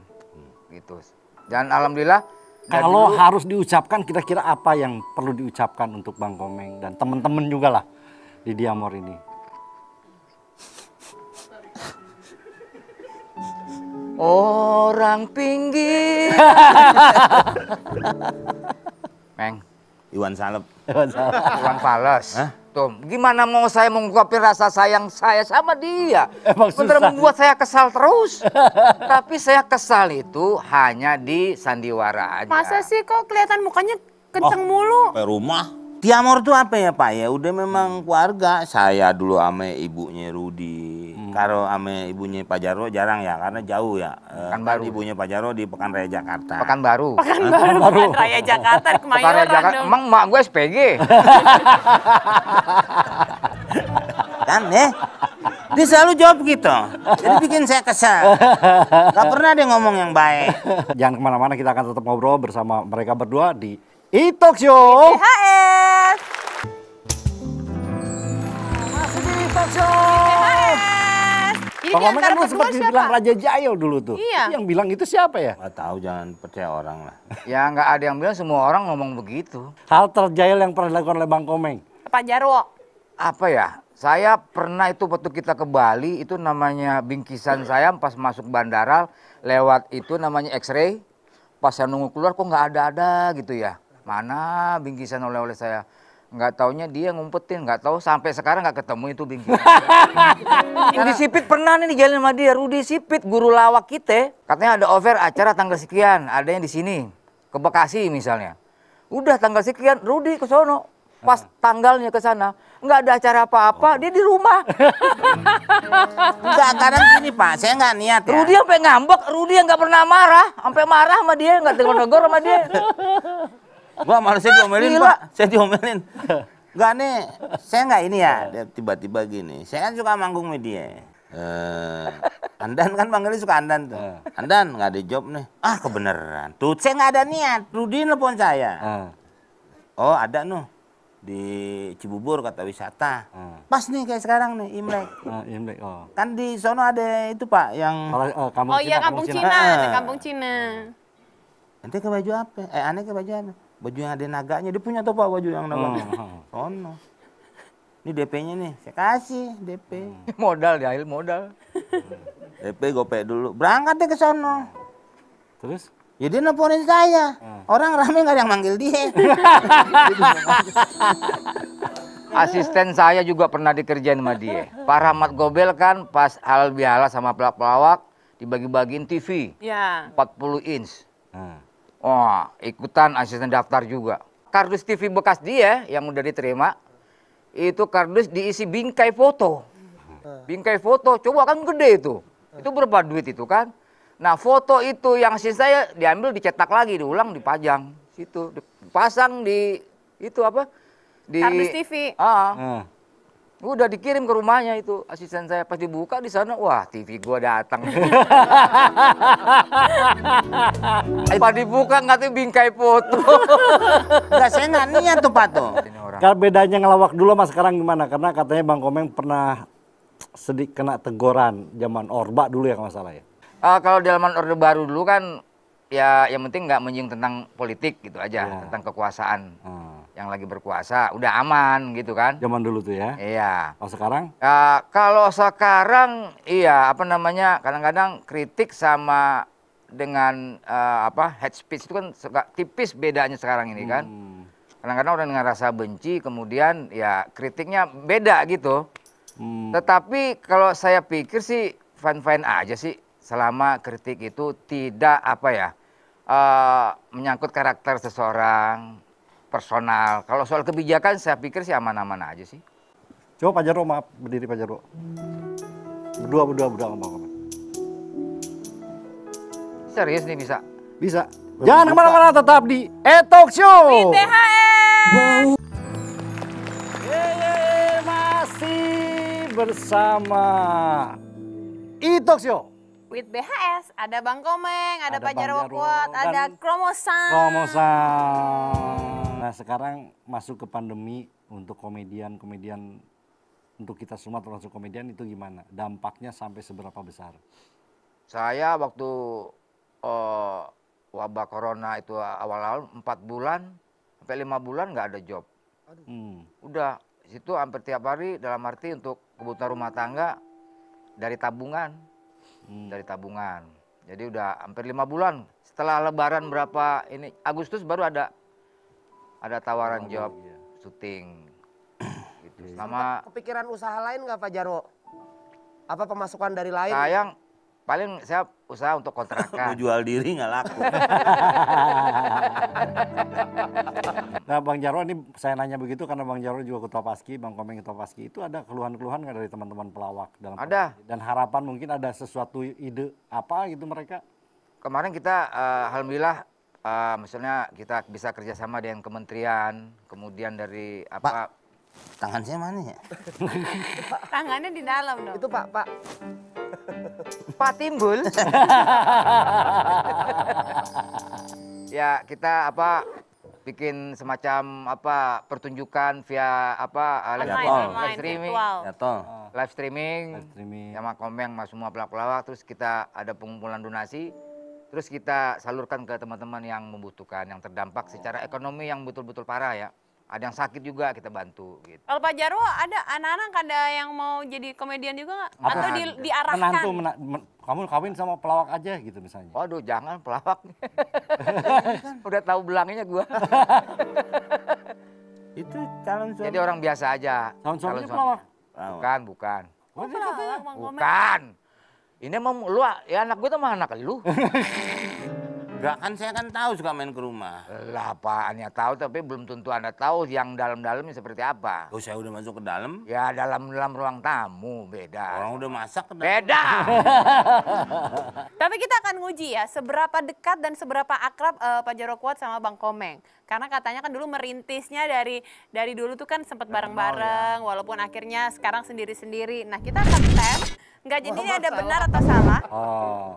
Speaker 5: gitu. Dan alhamdulillah
Speaker 1: Kalau
Speaker 5: dulu-
Speaker 1: harus diucapkan kira-kira apa yang perlu diucapkan untuk Bang Komeng dan teman-teman juga lah di Diamor ini.
Speaker 5: orang pinggir. Meng,
Speaker 3: Iwan Salep.
Speaker 5: Iwan Fales. Tuh, gimana mau saya mengungkapin rasa sayang saya sama dia?
Speaker 1: Emang
Speaker 5: Bener
Speaker 1: susah.
Speaker 5: membuat saya kesal terus. Tapi saya kesal itu hanya di sandiwara aja.
Speaker 2: Masa sih kok kelihatan mukanya kenceng mulu?
Speaker 3: Sampai rumah. Tiamor tuh apa ya Pak ya? Udah memang keluarga. Saya dulu ame ibunya Rudi. Kalau ame ibunya Pak Jarwo jarang ya karena jauh ya. Eh, kan
Speaker 5: Pekanbaru.
Speaker 3: ibunya Pak Jarwo di Pekanraya Jakarta.
Speaker 5: Pekanbaru.
Speaker 2: Kan baru Pekan Raya Jakarta
Speaker 5: Pekanraya
Speaker 2: Kemayoran
Speaker 5: Jakarta.
Speaker 2: dong.
Speaker 5: Emang mak gue SPG.
Speaker 3: kan eh dia selalu jawab gitu jadi bikin saya kesal Gak pernah dia ngomong yang baik
Speaker 1: Jangan ke mana-mana, kita akan tetap ngobrol bersama mereka berdua di E-Talk Show.
Speaker 2: THS.
Speaker 1: Masih di E-Talk Show.
Speaker 2: Di
Speaker 1: Komeng
Speaker 2: antara
Speaker 1: kan sempat dibilang Raja Jayo dulu tuh.
Speaker 2: Iya.
Speaker 1: Yang bilang itu siapa ya?
Speaker 3: Gak tahu jangan percaya orang lah
Speaker 5: ya nggak ada yang bilang semua orang ngomong begitu.
Speaker 1: Hal terjahil yang pernah dilakukan oleh Bang Komeng.
Speaker 2: Pak Jarwo.
Speaker 5: apa ya? Saya pernah itu waktu kita ke Bali itu namanya bingkisan saya pas masuk bandara lewat itu namanya X-ray. Pas saya nunggu keluar kok nggak ada-ada gitu ya. Mana bingkisan oleh-oleh saya? Nggak taunya dia ngumpetin, nggak tahu sampai sekarang nggak ketemu itu bingkisan. Rudi Sipit pernah nih dijalin sama dia, Rudi Sipit guru lawak kita. Katanya ada over acara tanggal sekian, ada yang di sini. Ke Bekasi misalnya. Udah tanggal sekian, Rudi ke sono. Pas tanggalnya ke sana, nggak ada acara apa-apa, dia di rumah.
Speaker 3: Enggak, kadang gini Pak, saya nggak niat ya.
Speaker 5: Rudi sampai ngambek, Rudi yang nggak pernah marah, sampai marah sama dia, nggak tegur-tegur sama dia.
Speaker 3: Gua malah saya diomelin
Speaker 5: Gila.
Speaker 3: Pak, saya diomelin. Enggak nih, saya nggak ini ya. Dia tiba-tiba gini, saya kan suka manggung media. Eh, Andan kan panggilnya suka Andan tuh. Andan nggak ada job nih. Ah kebeneran. Tuh saya nggak ada niat. Rudi nelfon saya.
Speaker 1: Ah.
Speaker 3: Oh ada noh di Cibubur kata wisata.
Speaker 1: Ah.
Speaker 3: Pas nih kayak sekarang nih Imlek.
Speaker 1: Ah, Imlek, oh.
Speaker 3: Kan di sono ada itu pak yang
Speaker 1: Kalau eh, kampung
Speaker 2: Oh iya kampung Cina,
Speaker 3: Ah.
Speaker 2: ada kampung Cina.
Speaker 3: nanti ke baju apa? Eh aneh ke baju apa? Baju yang ada naganya. Dia punya tuh pak baju yang naganya.
Speaker 1: Oh.
Speaker 3: Sono. Ini DP-nya nih, saya kasih DP.
Speaker 5: modal jahil modal.
Speaker 3: DP gopek dulu. Berangkat deh ke sono.
Speaker 1: Terus?
Speaker 3: Ya dia nelfonin saya. Orang rame nggak ada yang manggil dia.
Speaker 5: Asisten saya juga pernah dikerjain sama dia. Pak Rahmat Gobel kan pas halal bihalal sama pelawak dibagi-bagiin TV
Speaker 2: Ya.
Speaker 5: 40 inch.
Speaker 1: Ah.
Speaker 5: Wah, ikutan asisten daftar juga. Kardus TV bekas dia yang udah diterima, itu kardus diisi bingkai foto. Bingkai foto, coba kan gede itu. Itu berapa duit itu kan? Nah foto itu yang asisten saya diambil dicetak lagi, diulang, dipajang. Situ, dipasang di itu apa? Di
Speaker 2: Kardus TV.
Speaker 5: Ah,
Speaker 1: Ah.
Speaker 5: Udah dikirim ke rumahnya itu asisten saya pas dibuka di sana, wah TV gua datang. Pas dibuka nggak tuh bingkai foto.
Speaker 3: Enggak saya nggak niat tuh pak tuh.
Speaker 1: Kalau bedanya ngelawak dulu sama sekarang gimana? Karena katanya Bang Komeng pernah sedikit kena teguran zaman Orba dulu ya kalau nggak salah ya.
Speaker 5: Ah, kalau di halaman Orde Baru dulu kan ya yang penting nggak menyinggung tentang politik gitu aja,
Speaker 1: Iya.
Speaker 5: tentang kekuasaan.
Speaker 1: Ah.
Speaker 5: Yang lagi berkuasa udah aman gitu kan.
Speaker 1: Zaman dulu tuh ya.
Speaker 5: Iya.
Speaker 1: Kalau sekarang?
Speaker 5: Ah, kalau sekarang iya apa namanya kadang-kadang kritik sama dengan eh, apa head speech itu kan suka tipis bedanya sekarang ini kan.
Speaker 1: Hmm.
Speaker 5: Kadang-kadang orang dengan rasa benci kemudian ya kritiknya beda gitu.
Speaker 1: Hmm.
Speaker 5: Tetapi kalau saya pikir sih fine-fine aja sih selama kritik itu tidak apa ya eh, menyangkut karakter seseorang personal. Kalau soal kebijakan saya pikir sih aman-aman aja sih.
Speaker 1: Coba Pak Jarwo maaf berdiri Pak Jarwo. Berdua berdua berdua Komeng.
Speaker 5: Serius nih bisa.
Speaker 1: Bisa. Jangan ke mana-mana tetap di Etok Show. Yeay, masih bersama Etok Show.
Speaker 2: With BHS, ada Bang Komeng, ada,
Speaker 1: Ada
Speaker 2: Pak Jarwo Kuat, ada Kromosan.
Speaker 1: Promosan. Nah sekarang masuk ke pandemi untuk komedian-komedian untuk kita semua termasuk komedian itu gimana? Dampaknya sampai seberapa besar?
Speaker 5: Saya waktu eh, wabah corona itu awal-awal 4 bulan sampai lima bulan nggak ada job.
Speaker 1: Hmm.
Speaker 5: Udah situ hampir tiap hari dalam arti untuk kebutuhan rumah tangga dari tabungan.
Speaker 1: Hmm.
Speaker 5: dari tabungan. Jadi udah hampir lima bulan. Setelah Lebaran berapa ini Agustus baru ada ada tawaran job
Speaker 1: iya.
Speaker 5: syuting. gitu. Sama
Speaker 6: Kepikiran usaha lain nggak Pak Jarwo? Apa pemasukan dari lain?
Speaker 5: sayang paling saya usaha untuk
Speaker 3: Mau
Speaker 5: kontrakan.
Speaker 3: jual diri nggak laku.
Speaker 1: Nah Bang Jarwo ini saya nanya begitu karena Bang Jarwo juga ketua Paski, Bang Komeng ketua Paski. Itu ada keluhan-keluhan nggak dari teman-teman pelawak dalam
Speaker 5: Ada.
Speaker 1: Paski? Dan harapan mungkin ada sesuatu ide apa gitu mereka?
Speaker 5: Kemarin kita eh, alhamdulillah eh, misalnya kita bisa kerjasama dengan kementerian, kemudian dari apa
Speaker 3: Tangan saya mana ya?
Speaker 2: Tangannya di dalam dong.
Speaker 6: Itu Pak, Pak.
Speaker 5: Pak Timbul. ya kita apa bikin semacam apa pertunjukan via apa eh, live,
Speaker 2: Online,
Speaker 3: tol.
Speaker 5: live
Speaker 2: online,
Speaker 5: streaming.
Speaker 3: Ya tol.
Speaker 5: live streaming,
Speaker 1: Live streaming.
Speaker 5: sama komeng sama semua pelawak-pelawak terus kita ada pengumpulan donasi terus kita salurkan ke teman-teman yang membutuhkan yang terdampak secara ekonomi yang betul-betul parah ya ada yang sakit juga kita bantu gitu
Speaker 2: Kalau Pak Jarwo ada anak-anak ada yang mau jadi komedian juga nggak? Atau di, diarahkan?
Speaker 1: Menantu, mena- men- kamu kawin sama pelawak aja gitu misalnya.
Speaker 5: waduh jangan pelawak udah tahu belangnya gua
Speaker 3: Itu calon suami.
Speaker 5: jadi orang biasa aja
Speaker 1: Calon suaminya
Speaker 5: Calon
Speaker 1: pelawak?
Speaker 3: Pelawak.
Speaker 5: bukan bukan
Speaker 2: Oh, Komeng.
Speaker 5: bukan ini emang lu ya anak gua tuh mah anak lu
Speaker 3: Enggak kan saya kan tahu suka main ke rumah.
Speaker 5: lah apaan ya tahu tapi belum tentu anda tahu yang dalam-dalamnya seperti apa
Speaker 3: Oh saya udah masuk ke dalam.
Speaker 5: Ya dalam dalam ruang tamu beda.
Speaker 3: Orang udah masak ke dalam.
Speaker 5: Beda.
Speaker 2: Tapi kita akan nguji ya, seberapa dekat dan seberapa akrab eh, Pak Jarwo Kuat sama Bang Komeng. Karena katanya kan dulu merintisnya dari dari dulu tuh kan sempat bareng-bareng, walaupun akhirnya sekarang sendiri-sendiri. Nah kita akan tes, nggak jadi ini ada benar atau salah.
Speaker 1: Oh.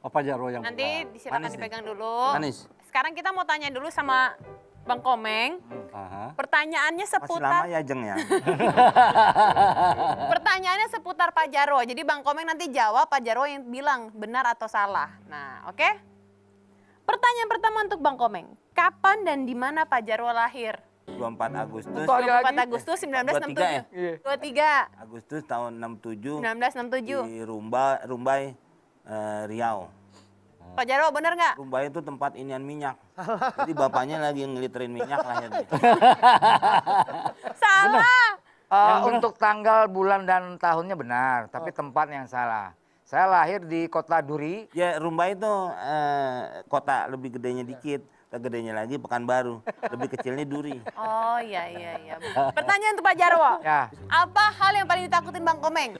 Speaker 1: Oh Pak Jarwo yang
Speaker 2: Nanti
Speaker 1: pegang.
Speaker 2: disilakan
Speaker 3: Manis nih.
Speaker 2: dipegang dulu.
Speaker 3: Manis.
Speaker 2: Sekarang kita mau tanya dulu sama Bang Komeng,
Speaker 1: Aha.
Speaker 2: pertanyaannya
Speaker 3: Masih lama
Speaker 2: seputar
Speaker 3: ya Jeng ya.
Speaker 2: pertanyaannya seputar Pak Jarwo. Jadi Bang Komeng nanti jawab Pak Jarwo yang bilang benar atau salah. Nah, oke? Pertanyaan pertama untuk Bang Komeng. Kapan dan di mana Pak Jarwo lahir?
Speaker 3: 24 Agustus
Speaker 5: Tuh, ada
Speaker 2: 24
Speaker 5: lagi.
Speaker 2: Agustus
Speaker 3: 23 ya?
Speaker 2: 1967. 23
Speaker 3: Agustus tahun 67
Speaker 2: 1967.
Speaker 3: di Rumba Rumbai eh, Riau.
Speaker 2: Pak Jarwo bener nggak?
Speaker 3: Rumbai itu tempat inian minyak. Jadi bapaknya lagi ngeliterin minyak lahirnya.
Speaker 2: Salah.
Speaker 5: Eh, untuk tanggal, bulan dan tahunnya benar, tapi tempat yang salah. Saya lahir di kota Duri.
Speaker 3: Ya Rumbai itu eh, kota lebih gedenya dikit. Tak gedenya lagi Pekanbaru. Lebih kecilnya Duri.
Speaker 2: Oh iya iya iya. Pertanyaan untuk Pak Jarwo.
Speaker 5: Ya,
Speaker 2: Apa hal yang paling ditakutin Bang Komeng?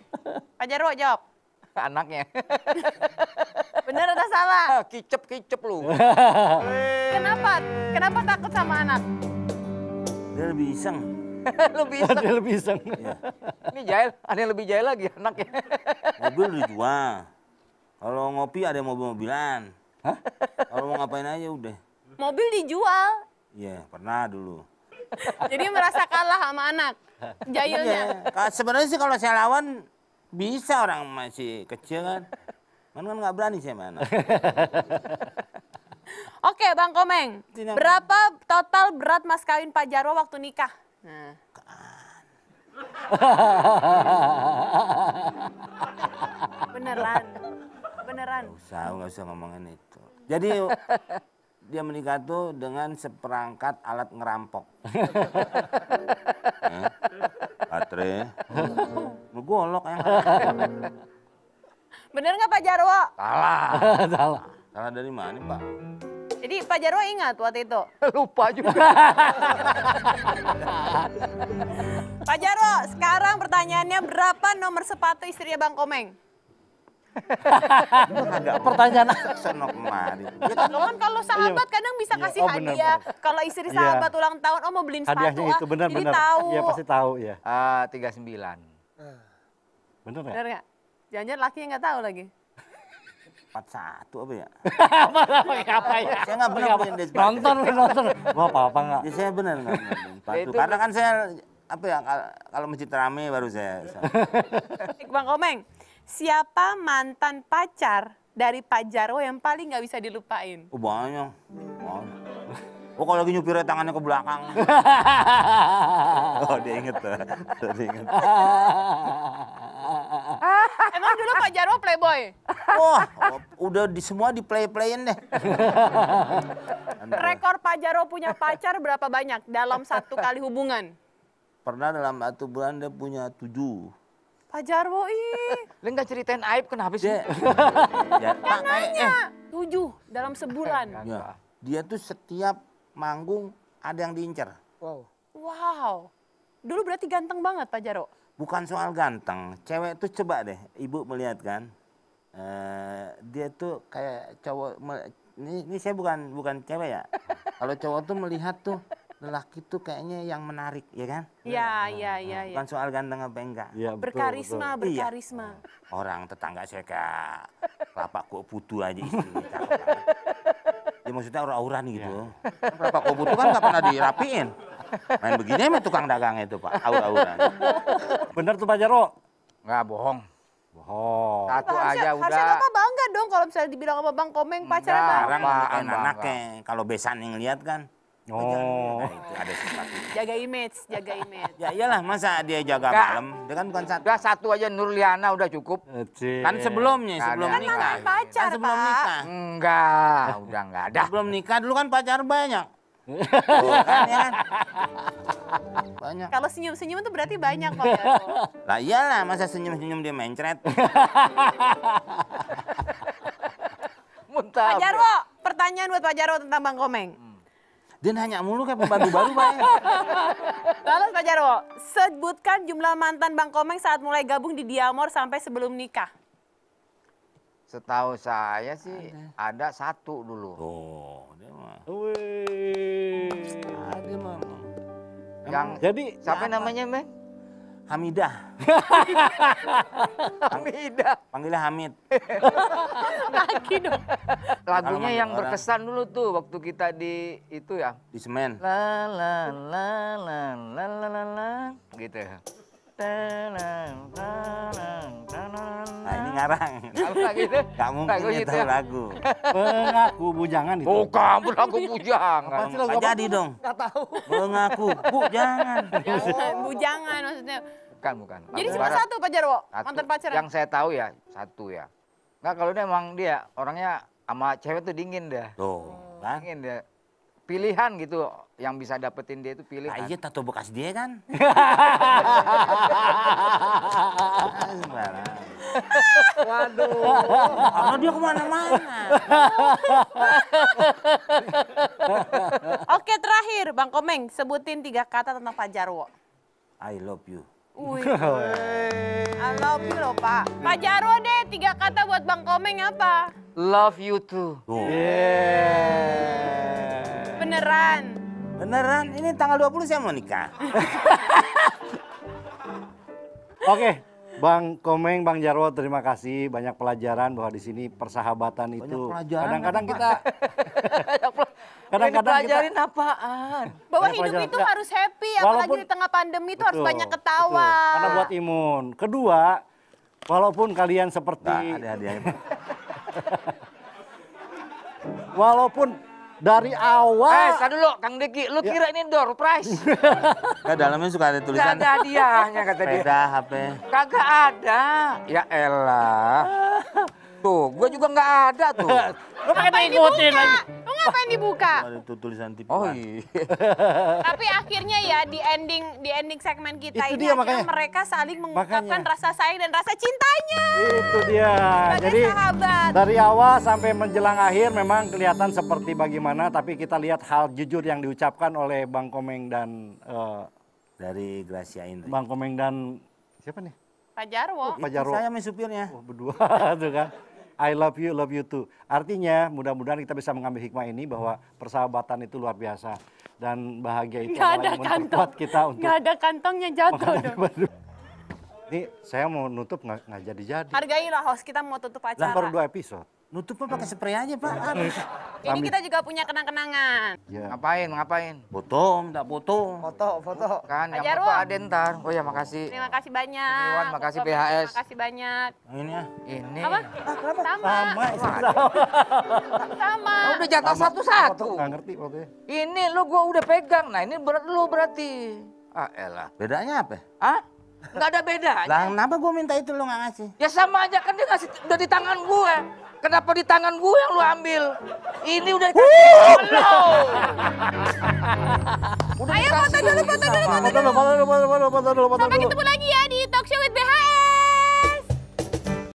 Speaker 2: Pak Jarwo jawab.
Speaker 5: anaknya.
Speaker 2: Bener atau salah?
Speaker 5: Kicep-kicep lu.
Speaker 2: Kenapa? Kenapa takut sama anak?
Speaker 3: Dia lebih iseng.
Speaker 5: lu bisa.
Speaker 1: Dia lebih iseng.
Speaker 5: Ini jahil, ada yang lebih jahil lagi anaknya.
Speaker 3: Mobil dijual. Kalau ngopi ada mobil-mobilan. Kalau mau ngapain aja udah.
Speaker 2: Mobil dijual.
Speaker 3: Iya, pernah dulu.
Speaker 2: Jadi merasa kalah sama anak. Jahilnya.
Speaker 3: Ka- sebenarnya sih kalau saya lawan bisa orang masih kecil kan. Cuman kan nggak berani saya mana.
Speaker 2: Oke Bang Komeng. Berapa total berat mas kawin Pak Jarwo waktu nikah? Nah. Beneran. Beneran.
Speaker 3: Usah, nggak usah ngomongin itu. Jadi dia menikah tuh dengan seperangkat alat ngerampok. Eh, Baterai. Ngegolok yang
Speaker 2: Bener nggak Pak Jarwo?
Speaker 5: Salah.
Speaker 1: Salah.
Speaker 3: Salah dari mana, Pak?
Speaker 2: Jadi Pak Jarwo ingat waktu itu?
Speaker 5: Lupa juga.
Speaker 2: Pak Jarwo, sekarang pertanyaannya berapa nomor sepatu istrinya Bang Komeng?
Speaker 1: Pertanyaan
Speaker 3: senok kemari.
Speaker 2: Ya kan lo kan kalau sahabat kadang bisa
Speaker 1: Iya,
Speaker 2: kasih
Speaker 1: oh, benar,
Speaker 2: hadiah. Kalau istri
Speaker 1: Iya.
Speaker 2: sahabat ulang tahun, oh mau beliin sepatu
Speaker 1: hadiahnya
Speaker 2: ah.
Speaker 1: itu benar
Speaker 2: Jadi
Speaker 1: benar.
Speaker 2: tahu.
Speaker 1: Iya pasti tahu ya.
Speaker 5: Ah, 39.
Speaker 1: Benar ya?
Speaker 2: Bener nggak? Jangan-jangan lakinya nggak tahu lagi.
Speaker 3: 41 apa ya?
Speaker 1: apa ya?
Speaker 3: Saya nggak pernah punya dia sepatu.
Speaker 1: Nonton, nonton. Gua apa-apa enggak?
Speaker 3: Ya saya benar nggak sepatu.
Speaker 5: Itu-
Speaker 3: Karena kan saya apa ya kal- kalau masjid rame baru saya.
Speaker 2: Bang Komeng, siapa mantan pacar dari Pak Jarwo yang paling nggak bisa dilupain?
Speaker 3: Oh banyak. Banyak. Oh kalau lagi nyupirnya tangannya ke belakang. oh dia inget tuh. Dia inget.
Speaker 2: Emang dulu Pak Jarwo playboy?
Speaker 3: Wah, udah di semua di play playin deh.
Speaker 2: Rekor Pak Jarwo punya pacar berapa banyak dalam satu kali hubungan?
Speaker 3: Pernah dalam satu bulan dia punya tujuh.
Speaker 2: Pak Jarwo, ih,
Speaker 5: Lu nggak ceritain aib kenapa sih?
Speaker 3: Dia, ya, Pak, eh,
Speaker 2: ya, tujuh dalam sebulan.
Speaker 3: ya, dia tuh setiap manggung ada yang diincar.
Speaker 6: Wow.
Speaker 2: Wow, dulu berarti ganteng banget Pak Jarwo.
Speaker 3: Bukan soal ganteng, cewek tuh coba deh, ibu melihat kan, eh, dia tuh kayak cowok. Ini, ini saya bukan bukan cewek ya. Kalau cowok tuh melihat tuh lelaki tuh kayaknya yang menarik, ya kan?
Speaker 2: Ya, ya, ya, ya.
Speaker 3: Bukan soal ganteng apa enggak.
Speaker 1: Iya, betul,
Speaker 2: Berkarisma,
Speaker 3: Iya.
Speaker 2: berkarisma.
Speaker 3: Orang tetangga saya kayak kelapa kok putu aja istrinya. Ya maksudnya aura-aura nih gitu. Kan Kelapa kok putu kan nggak pernah dirapiin. Main begini sama tukang dagang itu pak, aura-aura.
Speaker 1: betul. Benar tuh Pak Jarwo.
Speaker 5: Nggak bohong.
Speaker 1: Bohong.
Speaker 5: Satu
Speaker 2: harusnya,
Speaker 5: aja
Speaker 2: harusnya
Speaker 5: udah.
Speaker 2: Bapak bangga dong kalau misalnya dibilang sama Bang Komeng pacarnya
Speaker 5: Enggak.
Speaker 2: Bang.
Speaker 5: Bang,
Speaker 3: anaknya, kalau besan yang lihat kan.
Speaker 1: Oh.
Speaker 3: Nah, itu ada sesuatu.
Speaker 2: Jaga image, jaga image.
Speaker 3: Ya iyalah masa dia jaga
Speaker 5: Nggak.
Speaker 3: malam, dia kan bukan satu.
Speaker 5: Udah satu aja Nurliana udah cukup.
Speaker 1: Cie.
Speaker 3: Kan sebelumnya, sebelum
Speaker 5: ada.
Speaker 2: Kan
Speaker 3: nikah.
Speaker 2: mantan pacar,
Speaker 3: Kan sebelum
Speaker 2: Pak.
Speaker 3: nikah.
Speaker 5: Enggak, udah enggak ada.
Speaker 3: Sebelum nikah dulu kan pacar banyak. Tuh, kan, ya kan? Banyak.
Speaker 2: Kalau senyum-senyum itu berarti banyak Pak.
Speaker 3: Lah iyalah, masa senyum-senyum dia mencret.
Speaker 5: Muntah.
Speaker 2: Pak Jarwo, pertanyaan buat Pak Jarwo tentang Bang Komeng.
Speaker 3: Dia nanya mulu kayak pembantu baru, Pak. ya.
Speaker 2: Lalu Pak Jarwo, sebutkan jumlah mantan Bang Komeng saat mulai gabung di Diamor sampai sebelum nikah.
Speaker 5: Setahu saya sih ada satu dulu.
Speaker 3: Tuh, dia mah.
Speaker 1: Wih.
Speaker 3: Dia mah.
Speaker 5: Yang
Speaker 1: Jadi
Speaker 5: siapa namanya, Men?
Speaker 3: Hamidah.
Speaker 5: Hamidah.
Speaker 3: Panggilnya Hamid.
Speaker 2: Lagi dong.
Speaker 5: Lagunya yang
Speaker 3: orang.
Speaker 5: berkesan dulu tuh waktu kita di itu ya.
Speaker 3: Di semen.
Speaker 5: La la la la la la la la gitu la
Speaker 3: Nah ini ngarang.
Speaker 5: Gitu?
Speaker 3: Gak mungkin
Speaker 5: Lagu gitu
Speaker 3: tahu
Speaker 5: ya.
Speaker 3: lagu.
Speaker 1: Pengaku bujangan itu.
Speaker 5: Bukan, lagu bujangan.
Speaker 3: Nggak jadi dong. Gak tahu. Mengaku, bu jangan.
Speaker 2: Bujangan maksudnya.
Speaker 5: Bukan, bukan.
Speaker 2: Jadi cuma satu Pak Jarwo, mantan pacaran.
Speaker 5: Yang saya tahu ya satu ya. Nggak kalau dia emang dia orangnya sama cewek tuh dingin dia.
Speaker 3: Tuh, kan?
Speaker 5: Dingin dia. Pilihan gitu yang bisa dapetin dia itu
Speaker 3: Nah,
Speaker 5: pilihan.
Speaker 3: iya tato bekas dia kan.
Speaker 6: Waduh.
Speaker 3: Karena dia ke mana-mana.
Speaker 2: Oke terakhir Bang Komeng, sebutin tiga kata tentang Pak Jarwo.
Speaker 3: I love you.
Speaker 2: Wih, I love you loh Pak. Pak Jarwo deh, tiga kata buat Bang Komeng apa?
Speaker 5: Love you too.
Speaker 3: Tuh.
Speaker 2: Beneran.
Speaker 3: Beneran, ini tanggal 20 saya mau nikah.
Speaker 1: Oke, Bang Komeng, Bang Jarwo, terima kasih banyak pelajaran bahwa di sini persahabatan itu
Speaker 3: pelajaran
Speaker 1: kadang-kadang kita
Speaker 5: Kadang-kadang
Speaker 1: kita
Speaker 5: pelajarin apaan?
Speaker 2: Bahwa
Speaker 1: Banyak
Speaker 2: hidup
Speaker 1: pelajaran.
Speaker 2: itu harus happy, apalagi
Speaker 1: Walaupun-
Speaker 2: di tengah pandemi itu harus
Speaker 1: Betul,
Speaker 2: banyak ketawa.
Speaker 1: betul. Karena buat imun. Kedua, walaupun kalian seperti
Speaker 3: Nggak ada hadiahnya.
Speaker 1: Walaupun dari
Speaker 5: Eh,
Speaker 1: awal
Speaker 5: tar dulu, Kang Deki, lu kira ini door prize?
Speaker 3: Nggak, dalamnya suka ada
Speaker 5: Gak
Speaker 3: tulisan.
Speaker 5: ada hadiahnya kata dia.
Speaker 3: Sepeda, HP.
Speaker 5: Kagak ada. Ya elah. Tuh, gue juga nggak ada tuh.
Speaker 1: Lu pakai
Speaker 2: dibuka?
Speaker 1: lagi.
Speaker 2: Lu ngapain dibuka?
Speaker 3: Ada tuh tulisan tipe.
Speaker 5: Oh iya.
Speaker 2: Tapi akhirnya ya di ending di ending segmen kita
Speaker 1: Itu
Speaker 2: ini
Speaker 1: dia makanya.
Speaker 2: mereka saling mengungkapkan
Speaker 1: Makanya.
Speaker 2: rasa sayang dan rasa cintanya.
Speaker 1: Itu dia.
Speaker 2: Sebagai
Speaker 1: Jadi
Speaker 2: sahabat.
Speaker 1: dari awal sampai menjelang akhir memang kelihatan seperti bagaimana, tapi kita lihat hal jujur yang diucapkan oleh Bang Komeng dan eh,
Speaker 3: Dari Gracia Indri.
Speaker 1: Bang Komeng dan siapa nih?
Speaker 2: Pak Jarwo.
Speaker 1: Pak Jarwo.
Speaker 3: Saya sama supirnya.
Speaker 1: Wah, berdua tuh kan. I love you, love you too. Artinya mudah-mudahan kita bisa mengambil hikmah ini bahwa persahabatan itu luar biasa dan bahagia itu
Speaker 2: Nggak
Speaker 1: adalah
Speaker 2: ada
Speaker 1: yang memperkuat kita untuk
Speaker 2: Nggak ada kantongnya jatuh dong.
Speaker 1: Ini saya mau nutup nggak nggak jadi-jadi.
Speaker 2: Hargailah host kita mau tutup acara.
Speaker 1: baru dua episode.
Speaker 3: Nutupnya pakai spray aja, Pak.
Speaker 2: Ini kita juga punya kenang-kenangan.
Speaker 1: Ya.
Speaker 5: Ngapain, ngapain?
Speaker 3: Foto, minta foto.
Speaker 6: Foto, foto.
Speaker 5: Kan
Speaker 2: Pak
Speaker 5: yang foto ada ntar. Oh ya makasih.
Speaker 2: Terima kasih banyak.
Speaker 5: Iwan, makasih PHS.
Speaker 2: Terima kasih banyak.
Speaker 3: Ini ya.
Speaker 5: Ini.
Speaker 2: Apa? Sama.
Speaker 1: Sama,
Speaker 2: Sama.
Speaker 5: Oh, udah jatah satu-satu.
Speaker 1: nggak ngerti fotonya.
Speaker 5: Ini lu gua udah pegang. Nah ini berat lu berarti. Ah elah.
Speaker 3: Bedanya apa?
Speaker 5: Hah? Nggak ada bedanya.
Speaker 3: Lah kenapa gue minta itu lo nggak ngasih?
Speaker 5: Ya sama aja kan dia ngasih udah di tangan gue. Kenapa di tangan gue yang lu ambil? Ini udah dikasih lo.
Speaker 2: Ayo foto dulu, foto dulu.
Speaker 1: Foto dulu, foto dulu, foto dulu, foto dulu, foto
Speaker 2: Sampai ketemu lagi ya di Talk Show with BH.